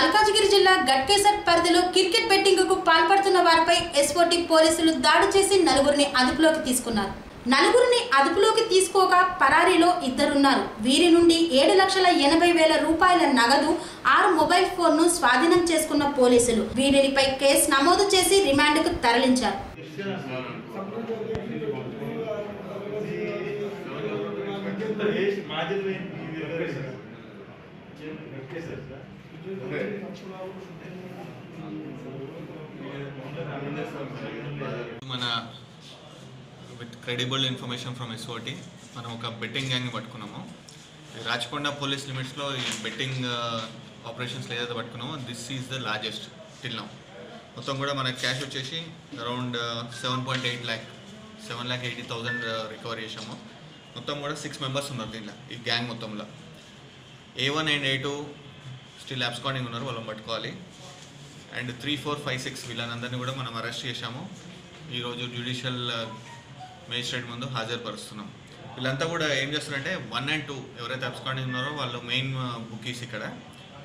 మల్కాజ్గిరి జిల్లా గట్కేసర్ పరిధిలో క్రికెట్ బెట్టింగ్కు పాల్పడుతున్న వారిపై ఎస్ఓటి పోలీసులు దాడి చేసి నలుగురిని అదుపులోకి తీసుకున్నారు. నలుగురిని అదుపులోకి తీసుకోక పరారీలో ఇద్దరున్నారు. వీరి నుండి ఏడు లక్షల ఎనభై వేల రూపాయల నగదు ఆరు మొబైల్ ఫోన్ను స్వాధీనం చేసుకున్న పోలీసులు వీరిపై కేసు నమోదు చేసి రిమాండ్కు తరలించారు. మన with credible information from SOT మనం ఒక బెట్టింగ్ గ్యాంగ్ పట్టుకున్నాము. రాచకొండ పోలీస్ లిమిట్స్లో ఈ బెట్టింగ్ ఆపరేషన్స్ ఏదైతే పట్టుకున్నామో. This is the largest till now మొత్తం కూడా మన క్యాష్ వచ్చేసి around seven point eight lakh seven lakh eighty thousand recovery చేసాము మొత్తం కూడా సిక్స్ మెంబర్స్ ఉన్నారు దీంట్లో ఈ గ్యాంగ్ మొత్తంలో. A one and A two still absconding ఉన్నారు వాళ్ళని పట్టుకోవాలి. And three four five six వీళ్ళందరినీ కూడా మనం అరెస్ట్ చేశాము. ఈరోజు జ్యుడిషియల్ మేజిస్ట్రేట్ ముందు హాజరుపరుస్తున్నాం. వీళ్ళంతా కూడా ఏం చేస్తారంటే వన్ అండ్ టూ ఎవరైతే అబ్స్కాండింగ్ ఉన్నారో వాళ్ళు మెయిన్ బుకీస్ uh, ఇక్కడ.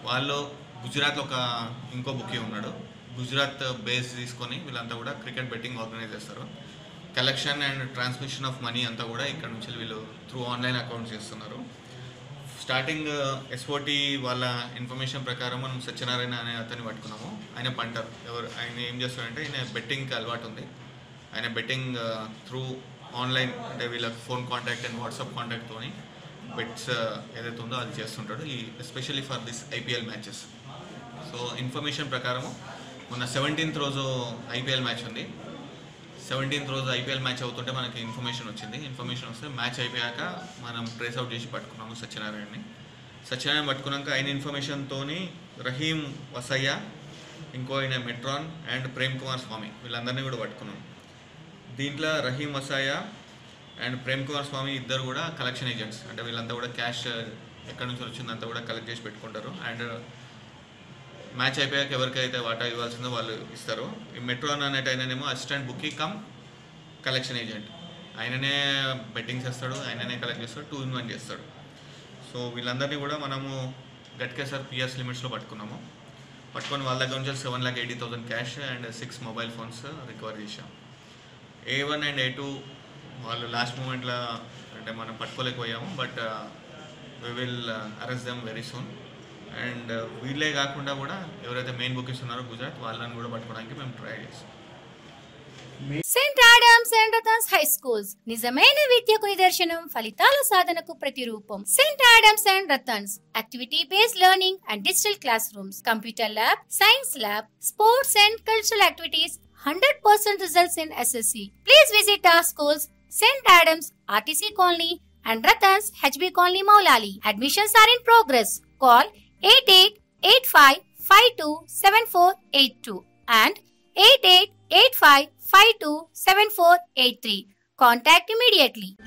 వాళ్ళు గుజరాత్లో ఒక ఇంకో బుకీ ఉన్నాడు. గుజరాత్ బేస్ తీసుకొని వీళ్ళంతా కూడా క్రికెట్ బెట్టింగ్ ఆర్గనైజ్ చేస్తారు. Collection and transmission of money అంతా కూడా ఇక్కడ నుంచి వీళ్ళు త్రూ ఆన్లైన్ అకౌంట్స్ చేస్తున్నారు. స్టార్టింగ్ uh, ఎస్ఓటి వాళ్ళ ఇన్ఫర్మేషన్ ప్రకారం మనం సత్యనారాయణ అనే అతన్ని పట్టుకున్నాము. ఆయన పంటర్. ఎవరు ఆయన ఏం చేస్తాడంటే ఆయన బెట్టింగ్కి అలవాటు ఉంది. ఆయన బెట్టింగ్ uh, త్రూ ఆన్లైన్ అంటే వీళ్ళ ఫోన్ కాంటాక్ట్ అండ్ వాట్సాప్ కాంటాక్ట్తోని బెట్స్ uh, ఏదైతే ఉందో అది చేస్తుంటాడు. ఈ especially for this IPL matches so information ప్రకారము మొన్న సెవెంటీన్త్ రోజు ఐపీఎల్ మ్యాచ్ ఉంది. సెవెంటీన్త్ రోజు ఐపీఎల్ మ్యాచ్ అవుతుంటే మనకి ఇన్ఫర్మేషన్ వచ్చింది. ఇన్ఫర్మేషన్ వస్తే మ్యాచ్ అయిపోయాక మనం ట్రేస్ అవుట్ చేసి పట్టుకున్నాము సత్యనారాయణని. సత్యనారాయణ పట్టుకున్నాక ఆయన ఇన్ఫర్మేషన్తో రహీం వసయ్య ఇంకో ఆయన మెట్రాన్ అండ్ ప్రేమ్ కుమార్ స్వామి వీళ్ళందరినీ కూడా పట్టుకున్నాం. దీంట్లో రహీం వసయ్య అండ్ ప్రేమ్ కుమార్ స్వామి ఇద్దరు కూడా కలెక్షన్ ఏజెంట్స్ అంటే వీళ్ళంతా కూడా క్యాష్ ఎక్కడి నుంచి వచ్చిందంతా కూడా కలెక్ట్ చేసి పెట్టుకుంటారు. అండ్ మ్యాచ్ అయిపోయాక ఎవరికైతే వాటా ఇవ్వాల్సిందో వాళ్ళు ఇస్తారు. ఈ మెట్రోన్ అనేట ఆయననేమో assistant bookie cum collection agent ఆయననే బెట్టింగ్ చేస్తాడు ఆయననే కలెక్ట్ చేస్తాడు టూ ఇన్ వన్ చేస్తాడు. సో వీళ్ళందరినీ కూడా మనము గట్కేసార్ పిఎస్ లిమిట్స్లో పట్టుకున్నాము. పట్టుకొని వాళ్ళ దగ్గర నుంచి seven lakh eighty thousand cash and six mobile phones recover చేశాం. A one and A two వాళ్ళు లాస్ట్ మూమెంట్లో అంటే మనం పట్టుకోలేకపోయాము but we will arrest them very soon and వీళ్ళే కాకుండా కూడా ఎవరైతే మెయిన్ బుకింగ్స్ ఉన్నారో గుజరాత్ వాళ్ళని కూడా పట్టుకోవడానికి మేము ట్రై చేస్తాం. Saint Adams and Ratans high schools నిజమైన విద్యకు నిదర్శనం ఫలితాల సాధనకు ప్రతిరూపం. Saint Adams and Ratans activity based learning and digital classrooms computer lab science lab sports and cultural activities hundred percent results in SSC please visit our schools Saint Adams RTC colony and Ratans HB colony Moulali admissions are in progress call 8885527482 and 8885527483. Contact immediately.